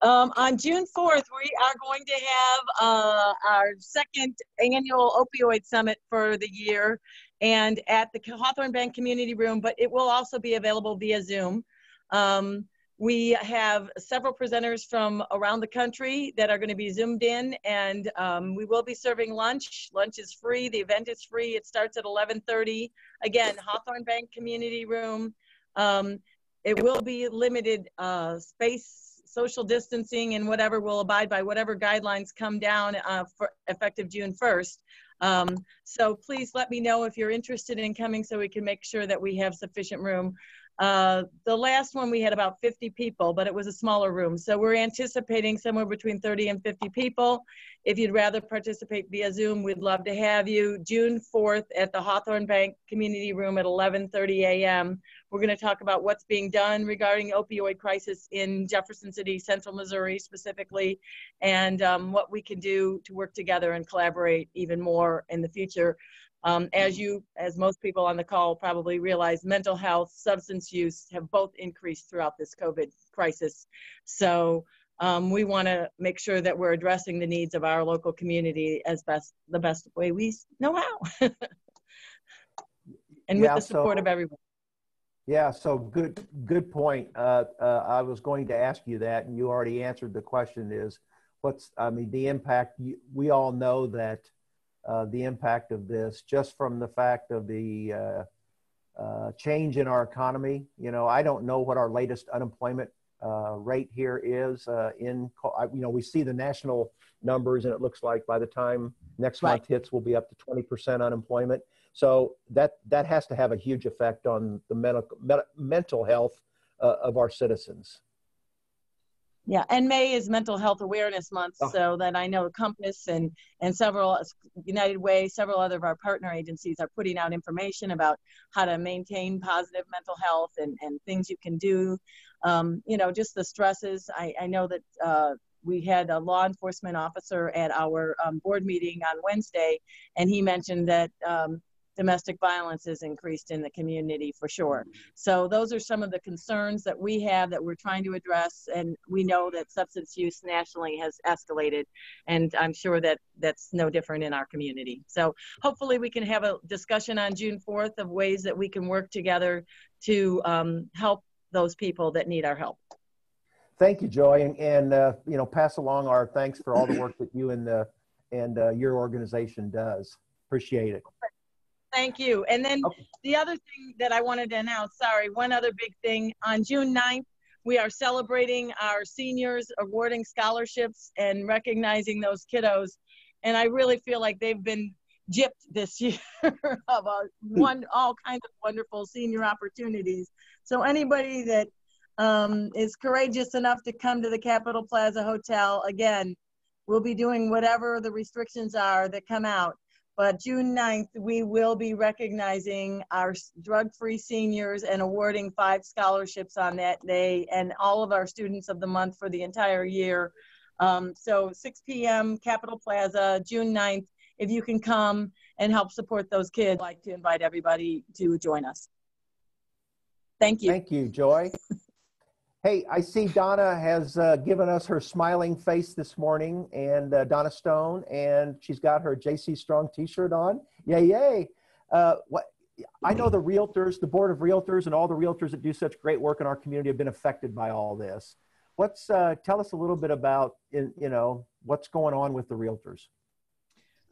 Um, on June 4th, we are going to have uh, our second annual opioid summit for the year and at the Hawthorne Bank Community Room, but it will also be available via Zoom. Um, we have several presenters from around the country that are going to be zoomed in and um, we will be serving lunch. Lunch is free. The event is free. It starts at 1130. Again, Hawthorne Bank Community Room. Um, it will be limited uh, space social distancing and whatever will abide by whatever guidelines come down uh, for effective June 1st. Um, so please let me know if you're interested in coming so we can make sure that we have sufficient room. Uh, the last one we had about 50 people, but it was a smaller room. So we're anticipating somewhere between 30 and 50 people. If you'd rather participate via Zoom, we'd love to have you. June 4th at the Hawthorne Bank Community Room at 11:30 a.m. We're going to talk about what's being done regarding opioid crisis in Jefferson City, Central Missouri specifically, and um, what we can do to work together and collaborate even more in the future. Um, as you, as most people on the call probably realize, mental health, substance use have both increased throughout this COVID crisis. So um, we want to make sure that we're addressing the needs of our local community as best the best way we know how, and with Yeah, the support so- of everyone. Yeah, so good, good point. Uh, uh, I was going to ask you that, and you already answered the question is, what's, I mean, the impact, you- we all know that uh, the impact of this, just from the fact of the uh, uh, change in our economy. You know, I don't know what our latest unemployment uh, rate here is uh, in, you know, we see the national numbers, and it looks like by the time next Right. month hits, we'll be up to 20% unemployment. So that that has to have a huge effect on the medical me- mental health uh, of our citizens. Yeah, and May is Mental Health Awareness Month, Oh. so that I know Compass and and several United Way, several other of our partner agencies are putting out information about how to maintain positive mental health and and things you can do. Um, you know, just the stresses. I I know that. Uh, we had a law enforcement officer at our um, board meeting on Wednesday, and he mentioned that um, domestic violence has increased in the community for sure. So those are some of the concerns that we have that we're trying to address, and we know that substance use nationally has escalated, and I'm sure that that's no different in our community. So hopefully we can have a discussion on June 4th of ways that we can work together to um, help those people that need our help. Thank you, Joy, and, and uh, you know, pass along our thanks for all the work that you and the and uh, your organization does. Appreciate it. Thank you. And then Okay. the other thing that I wanted to announce, sorry, one other big thing. On June 9th, we are celebrating our seniors, awarding scholarships and recognizing those kiddos. And I really feel like they've been gypped this year of a one, all kinds of wonderful senior opportunities. So anybody that um, is courageous enough to come to the Capitol Plaza Hotel, again, we'll be doing whatever the restrictions are that come out. But June 9th, we will be recognizing our drug-free seniors and awarding five scholarships on that day and all of our students of the month for the entire year. Um, so 6 p.m. Capitol Plaza, June 9th. If you can come and help support those kids, I'd like to invite everybody to join us. Thank you. Thank you, Joy. Hey, I see Donna has uh, given us her smiling face this morning, and uh, Donna Stone, and she's got her JC Strong T-shirt on. Yay, yay! Uh, what? I know the realtors, the board of realtors, and all the realtors that do such great work in our community have been affected by all this. What's uh, tell us a little bit about, in, you know, what's going on with the realtors?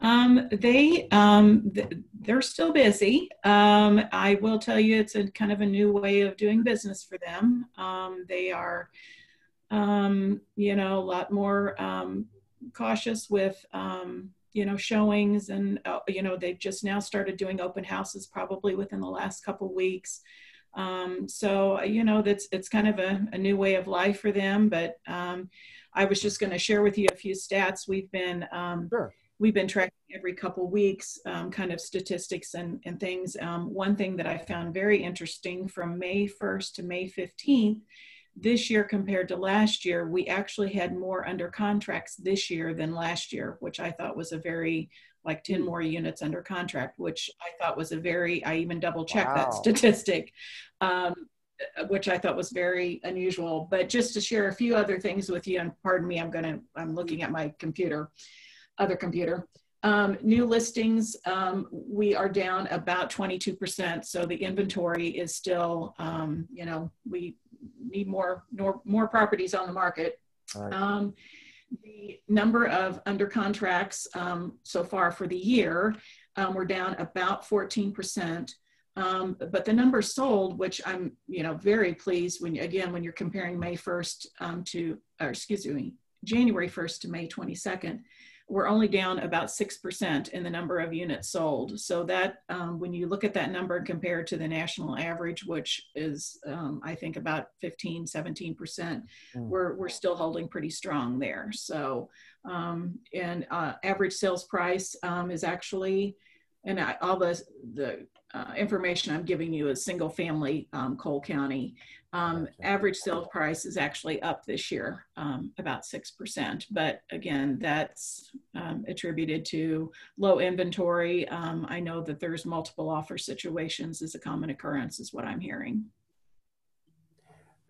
Um, they um, th- they're still busy. Um, I will tell you, it's a kind of a new way of doing business for them. Um, they are, um, you know, a lot more um, cautious with, you know, showings, and uh, you know, they've just now started doing open houses, probably within the last couple weeks. So you know, that's it's kind of a, a new way of life for them. But I was just going to share with you a few stats. We've been Sure. We've been tracking every couple weeks um, kind of statistics and, and things um, one thing that i found very interesting from may 1st to may 15th this year compared to last year we actually had more under contracts this year than last year which i thought was a very like 10 more units under contract which i thought was a very i even double checked Wow. that statistic um, which I thought was very unusual. But just to share a few other things with you, and pardon me, I'm gonna I'm looking at my computer, other computer. Um, new listings, um, we are down about 22%. So the inventory is still, um, you know, we need more, more, more properties on the market. Right. Um, the number of under contracts um, so far for the year, um, we're down about 14%. Um, but the number sold, which I'm, you know, very pleased when, again, when you're comparing May 1st um, to, or excuse me, January 1st to May 22nd, we're only down about 6% in the number of units sold. So that, um, when you look at that number compared to the national average, which is, um, I think about 15, 17%, mm. we're, we're still holding pretty strong there. So, um, and uh, average sales price um, is actually, and I, all the, the uh, information I'm giving you is single family um, Cole County. Um, average sales price is actually up this year, um, about 6%. But again, that's um, attributed to low inventory. Um, I know that there's multiple offer situations is a common occurrence is what I'm hearing.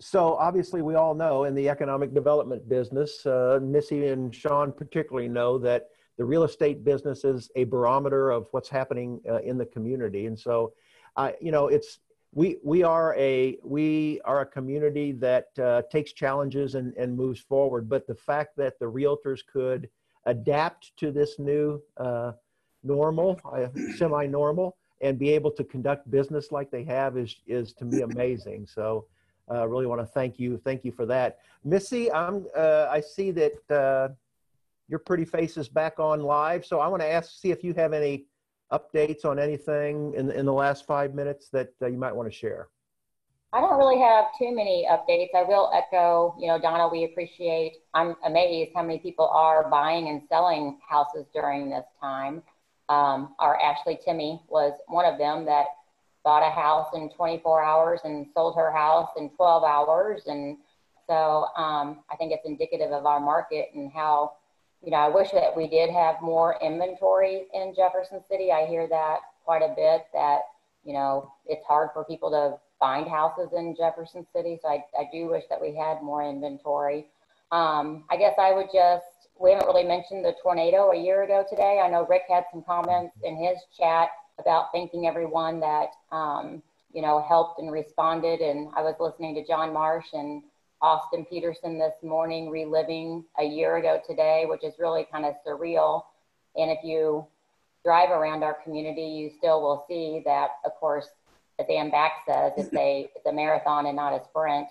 So obviously we all know in the economic development business, uh, Missy and Sean particularly know that the real estate business is a barometer of what's happening uh, in the community. And so, uh, you know, it's we we are a we are a community that uh, takes challenges and, and moves forward. But the fact that the realtors could adapt to this new uh, normal, uh, semi-normal, and be able to conduct business like they have is is to me amazing. So. I uh, really want to thank you. Thank you for that, Missy. I'm. Uh, I see that your pretty face is back on live. So I want to ask, see if you have any updates on anything in, in the last five minutes that uh, you might want to share. I don't really have too many updates. I will echo, you know, Donna, we appreciate, I'm amazed how many people are buying and selling houses during this time. Um, our Ashley Timmy was one of them that bought a house in 24 hours and sold her house in 12 hours. And so um, I think it's indicative of our market and how you know, I wish that we did have more inventory in Jefferson City. I hear that quite a bit that, you know, it's hard for people to find houses in Jefferson City. So I, I do wish that we had more inventory. Um, I guess I would just, we haven't really mentioned the tornado a year ago today. I know Rick had some comments in his chat about thanking everyone that, um, you know, helped and responded. And I was listening to John Marsh and Austin Peterson this morning, reliving a year ago today, which is really kind of surreal. And if you drive around our community, you still will see that, of course, as Ann Back says, it's a it's a marathon and not a sprint.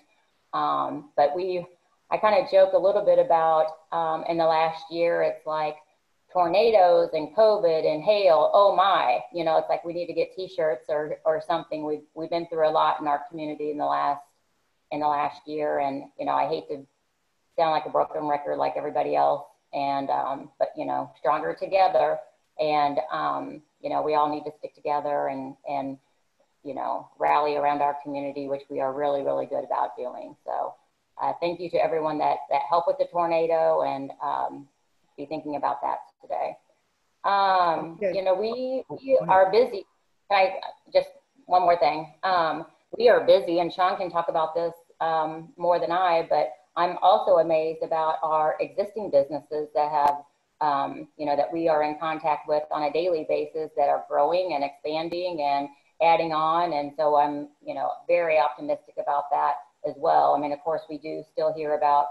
Um, but we, I kind of joke a little bit about um, in the last year, it's like tornadoes and COVID and hail. Oh my, you know, it's like we need to get T-shirts or or something. We've we've been through a lot in our community in the last in the last year. And, you know, I hate to sound like a broken record like everybody else. And, um, but, you know, stronger together. And, um, you know, we all need to stick together and, and, you know, rally around our community, which we are really, really good about doing. So uh, thank you to everyone that, that helped with the tornado and um, be thinking about that today. Um, okay. You know, we, we are busy. Can I just one more thing? Um, we are busy, and Sean can talk about this um, more than I, but I'm also amazed about our existing businesses that have, um, you know, that we are in contact with on a daily basis that are growing and expanding and adding on. And so I'm, you know, very optimistic about that as well. I mean, of course, we do still hear about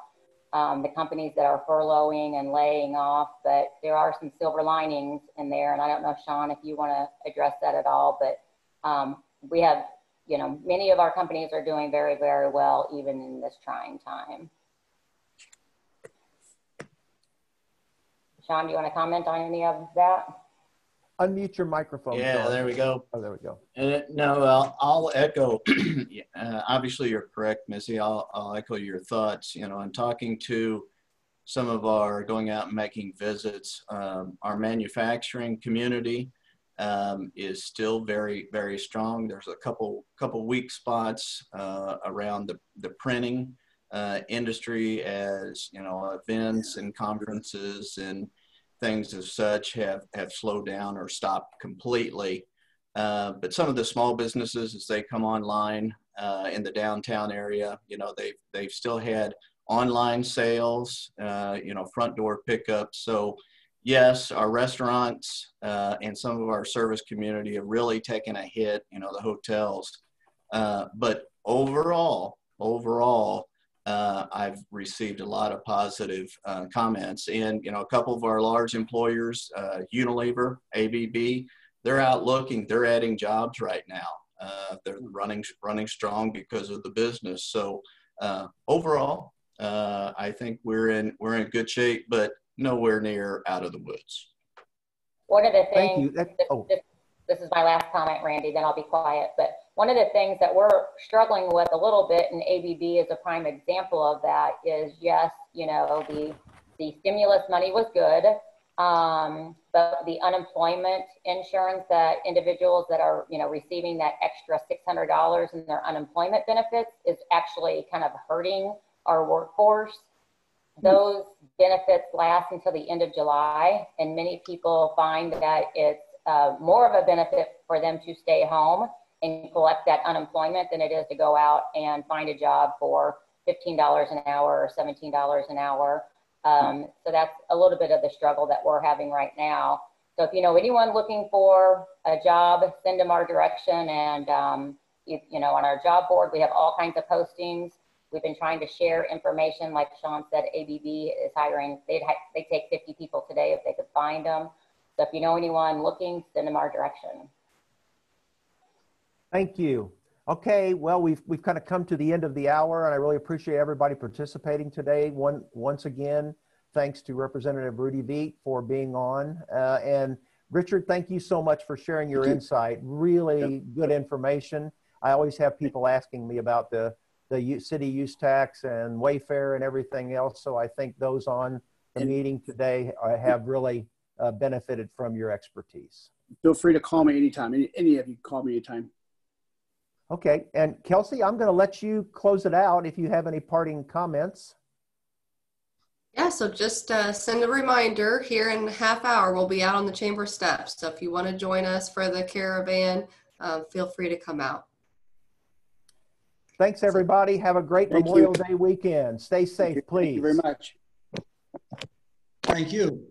um, the companies that are furloughing and laying off, but there are some silver linings in there. And I don't know, Sean, if you want to address that at all, but um, we have you know, many of our companies are doing very, very well even in this trying time. Sean, do you want to comment on any of that? Unmute your microphone. Yeah, Sean. there we go. Oh, there we go. Uh, no, uh, I'll echo. uh, obviously, you're correct, Missy. I'll, I'll echo your thoughts. You know, I'm talking to some of our going out and making visits, um, our manufacturing community um, is still very, very strong. There's a couple, couple weak spots uh, around the, the printing uh, industry as, you know, events and conferences and things as such have, have slowed down or stopped completely. Uh, but some of the small businesses, as they come online uh, in the downtown area, you know, they've, they've still had online sales, uh, you know, front door pickup. So yes, our restaurants uh, and some of our service community have really taken a hit, you know, the hotels. Uh, but overall, overall, uh, I've received a lot of positive uh, comments. And, you know, a couple of our large employers, uh, Unilever, ABB, they're out looking, they're adding jobs right now. Uh, they're running, running strong because of the business. So overall, I think we're in, we're in good shape, but nowhere near out of the woods. One of the things, Thank you. That, this, oh. this, this is my last comment, Randy, then I'll be quiet. But one of the things that we're struggling with a little bit, and ABB is a prime example of that, is yes, you know, the, the stimulus money was good, um, but the unemployment insurance that individuals that are, you know, receiving that extra $600 in their unemployment benefits is actually kind of hurting our workforce. Those benefits last until the end of July, and many people find that it's uh, more of a benefit for them to stay home and collect that unemployment than it is to go out and find a job for $15 an hour or $17 an hour. Um, so that's a little bit of the struggle that we're having right now. So if you know anyone looking for a job, send them our direction. And um, if, you know, on our job board, we have all kinds of postings. We've been trying to share information. Like Sean said, ABB is hiring. They'd they take 50 people today if they could find them. So if you know anyone looking, send them our direction. Thank you. Okay, well, we've, we've kind of come to the end of the hour, and I really appreciate everybody participating today. One, once again, thanks to Representative Rudy Veit for being on. Uh, and Richard, thank you so much for sharing your insight. Really yep. good information. I always have people asking me about the, the city use tax and Wayfair and everything else. So I think those on the meeting today uh, have really uh, benefited from your expertise. Feel free to call me anytime. Any, any of you call me anytime. Okay, and Kelsey, I'm going to let you close it out if you have any parting comments. Yeah, so just uh, send a reminder here in a half hour. We'll be out on the chamber steps. So if you want to join us for the caravan, uh, feel free to come out. Thanks, everybody. Have a great Thank Memorial you. Day weekend. Stay safe, please. Thank you very much. Thank you.